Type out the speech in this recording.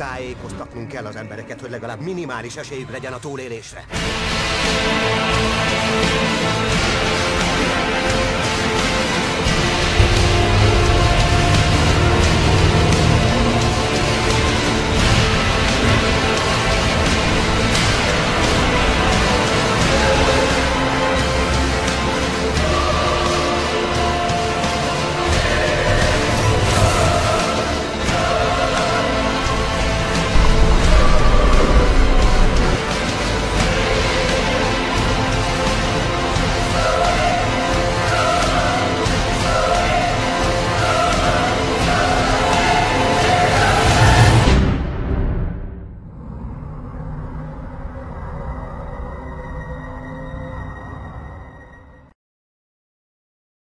Tájékoztatnunk kell az embereket, hogy legalább minimális esélyük legyen a túlélésre.